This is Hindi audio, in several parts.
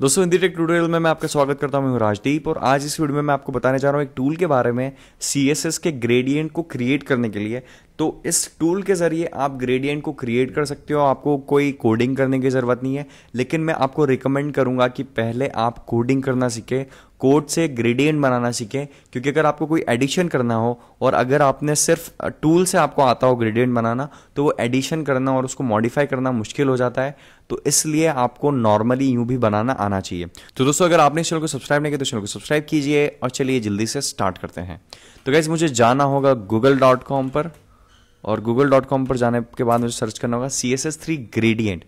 दोस्तों, हिंदी टेक ट्यूटोरियल में मैं आपका स्वागत करता हूँ राजदीप, और आज इस वीडियो में मैं आपको बताने जा रहा हूँ एक टूल के बारे में सीएसएस के ग्रेडियंट को क्रिएट करने के लिए। तो इस टूल के ज़रिए आप ग्रेडियंट को क्रिएट कर सकते हो, आपको कोई कोडिंग करने की ज़रूरत नहीं है। लेकिन मैं आपको रिकमेंड करूँगा कि पहले आप कोडिंग करना सीखें कोड से ग्रेडियंट बनाना सीखें, क्योंकि अगर आपको कोई एडिशन करना हो और अगर आपने सिर्फ़ टूल से आपको आता हो ग्रेडियंट बनाना तो वो एडिशन करना और उसको मॉडिफाई करना मुश्किल हो जाता है। तो इसलिए आपको नॉर्मली यूँ भी बनाना आना चाहिए। तो दोस्तों, अगर आपने इस चैनल को सब्सक्राइब नहीं किया तो चैनल को सब्सक्राइब कीजिए और चलिए जल्दी से स्टार्ट करते हैं। तो गैस मुझे जाना होगा गूगल पर। और गूगल डॉट कॉम पर जाने के बाद मुझे सर्च करना होगा C S S three gradient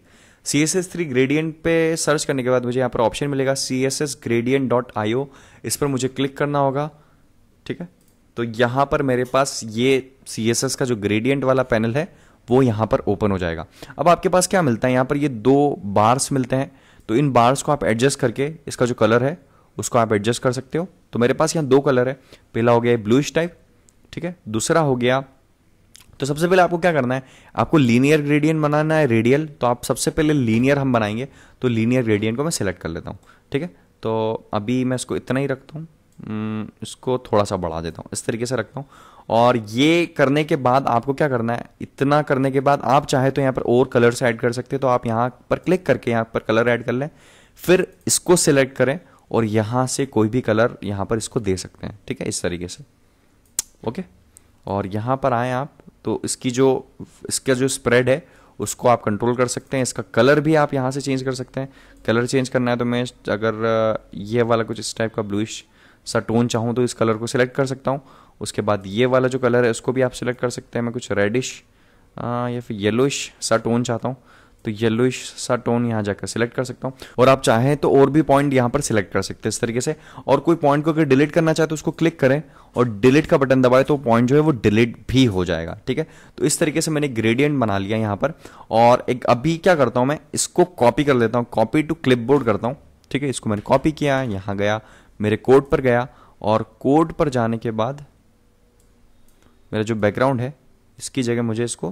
C S S three gradient पे सर्च करने के बाद मुझे यहाँ पर ऑप्शन मिलेगा C S S gradient dot I O इस पर मुझे क्लिक करना होगा, ठीक है? तो यहाँ पर मेरे पास ये सी एस एस का जो ग्रेडियंट वाला पैनल है, वो यहाँ पर ओपन हो जाएगा। अब आपके पास क्या मिलता है? यहाँ पर ये दो बार्स मिलते हैं। तो इन बार्स को आप एडजस्ट करके इसका जो कलर है, उसको आप एडजस्ट कर सकते हो। तो मेरे पास यहाँ दो कलर है। पहला हो गया ब्लूइश टाइप ठीक है? दूसरा हो गया तो सबसे पहले आपको क्या करना है? आपको लीनियर ग्रेडियंट बनाना है रेडियल तो आप सबसे पहले लीनियर हम बनाएँगे तो लीनियर ग्रेडियंट को मैं सिलेक्ट कर लेता हूँ ठीक है? तो अभी मैं इसको इतना ही रखता हूँ। हम्म, इसको थोड़ा सा बढ़ा देता हूँ इस तरीके से रखता हूँ। और ये करने के बाद आपको क्या करना है? इतना करने के बाद आप चाहे तो यहाँ पर और कलर्स ऐड कर सकते हैं तो आप यहाँ पर क्लिक करके यहाँ पर कलर ऐड कर लें। फिर इसको सिलेक्ट करें और यहाँ से कोई भी कलर यहाँ पर इसको दे सकते हैं ठीक है? इस तरीके से ओके? और यहाँ पर आए आप तो इसकी जो, इसका जो स्प्रेड है, उसको आप कंट्रोल कर सकते हैं। इसका कलर भी आप यहाँ से चेंज कर सकते हैं। कलर चेंज करना है तो मैं अगर ये वाला कुछ इस टाइप का ब्लूइश सा टोन चाहूँ तो इस कलर को सिलेक्ट कर सकता हूँ। उसके बाद ये वाला जो कलर है, उसको भी आप सिलेक्ट कर सकते हैं। मैं कुछ रेडिश या फिर येलोइश सा टोन चाहता हूँ। तो येलोइश सा टोन यहाँ जाकर सिलेक्ट कर सकता हूँ। और आप चाहें तो और भी पॉइंट यहाँ पर सिलेक्ट कर सकते हैं। इस तरीके से और कोई पॉइंट को अगर डिलीट करना चाहे तो उसको क्लिक करें। और डिलीट का बटन दबाए तो पॉइंट जो है वो डिलीट भी हो जाएगा, ठीक है? तो इस तरीके से मैंने ग्रेडियंट बना लिया यहाँ पर और एक अभी क्या करता हूँ मैं, इसको कॉपी कर लेता हूँ कॉपी टू क्लिप करता हूँ, ठीक है? इसको मैंने कॉपी किया, यहाँ गया, मेरे कोड पर गया और कोड पर जाने के बाद मेरा जो बैकग्राउंड है, इसकी जगह मुझे इसको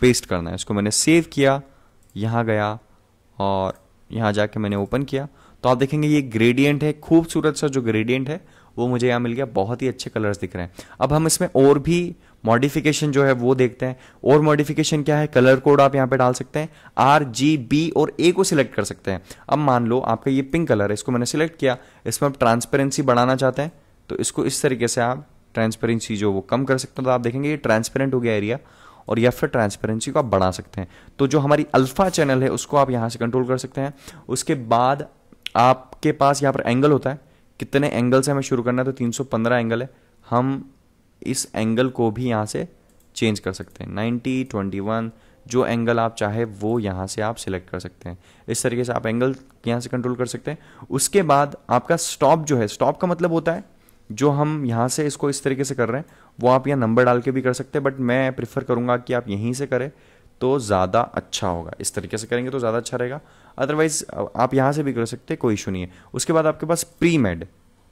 पेस्ट करना है। इसको मैंने सेव किया, यहाँ गया और यहाँ जाके मैंने ओपन किया। तो आप देखेंगे ये ग्रेडियंट है, खूबसूरत सा जो ग्रेडियंट है वो मुझे यहाँ मिल गया, बहुत ही अच्छे कलर्स दिख रहे हैं। अब हम इसमें और भी मॉडिफिकेशन जो है वो देखते हैं। और मॉडिफिकेशन क्या है? कलर कोड आप यहाँ पे डाल सकते हैं। आर जी बी और ए को सिलेक्ट कर सकते हैं। अब मान लो आपका ये पिंक कलर है, इसको मैंने सिलेक्ट किया। इसमें आप ट्रांसपेरेंसी बढ़ाना चाहते हैं तो इसको इस तरीके से आप ट्रांसपेरेंसी जो वो कम कर सकते हैं। तो आप देखेंगे ये ट्रांसपेरेंट हो गया एरिया और या फिर ट्रांसपेरेंसी को आप बढ़ा सकते हैं। तो जो हमारी अल्फ़ा चैनल है, उसको आप यहाँ से कंट्रोल कर सकते हैं। उसके बाद आपके पास यहाँ पर एंगल होता है। कितने एंगल से हमें शुरू करना है तो 315 एंगल है। हम इस एंगल को भी यहाँ से चेंज कर सकते हैं। 90 21 जो एंगल आप चाहे, वो यहाँ से आप सिलेक्ट कर सकते हैं। इस तरीके से आप एंगल यहाँ से कंट्रोल कर सकते हैं। उसके बाद आपका स्टॉप जो है स्टॉप का मतलब होता है, जो हम यहाँ से इसको इस तरीके से कर रहे हैं, वो आप यहाँ नंबर डाल के भी कर सकते हैं बट मैं प्रिफर करूँगा कि आप यहीं से करें। तो ज़्यादा अच्छा होगा। इस तरीके से करेंगे तो ज़्यादा अच्छा रहेगा। अदरवाइज़ आप यहाँ से भी कर सकते, कोई इशू नहीं है। उसके बाद आपके पास प्री मेड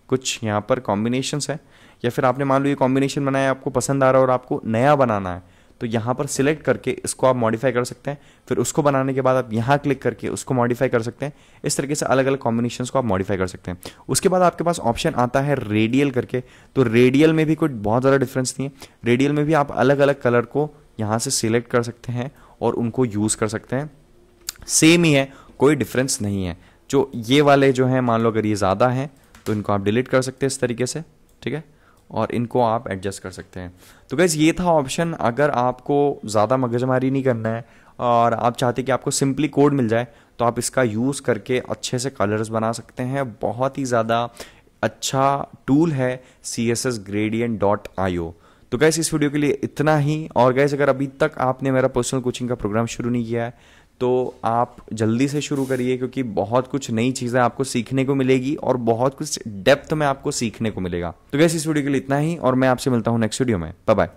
कुछ यहाँ पर कॉम्बिनेशंस है। या फिर आपने मान लो ये कॉम्बिनेशन बनाया, आपको पसंद आ रहा है और आपको नया बनाना है तो यहाँ पर सिलेक्ट करके इसको आप मॉडिफाई कर सकते हैं। फिर उसको बनाने के बाद आप यहाँ क्लिक करके उसको मॉडिफाई कर सकते हैं। इस तरीके से अलग अलग कॉम्बिनेशन को आप मॉडिफाई कर सकते हैं। उसके बाद आपके पास ऑप्शन आता है रेडियल करके। तो रेडियल में भी कोई बहुत ज़्यादा डिफरेंस नहीं है। रेडियल में भी आप अलग अलग कलर को यहाँ से सिलेक्ट कर सकते हैं और उनको यूज़ कर सकते हैं। सेम ही है, कोई डिफरेंस नहीं है। जो ये वाले जो हैं, मान लो अगर ये ज़्यादा हैं तो इनको आप डिलीट कर सकते हैं इस तरीके से, ठीक है? और इनको आप एडजस्ट कर सकते हैं। तो गैस ये था ऑप्शन अगर आपको ज़्यादा मगजमारी नहीं करना है और आप चाहते कि आपको सिंपली कोड मिल जाए तो आप इसका यूज़ करके अच्छे से कलर्स बना सकते हैं। बहुत ही ज़्यादा अच्छा टूल है C S S gradient dot I O तो गैस इस वीडियो के लिए इतना ही। और गैस अगर अभी तक आपने मेरा पर्सनल कोचिंग का प्रोग्राम शुरू नहीं किया है तो आप जल्दी से शुरू करिए, क्योंकि बहुत कुछ नई चीज़ें आपको सीखने को मिलेगी और बहुत कुछ डेप्थ में आपको सीखने को मिलेगा। तो गैस इस वीडियो के लिए इतना ही, और मैं आपसे मिलता हूँ नेक्स्ट वीडियो में। बाय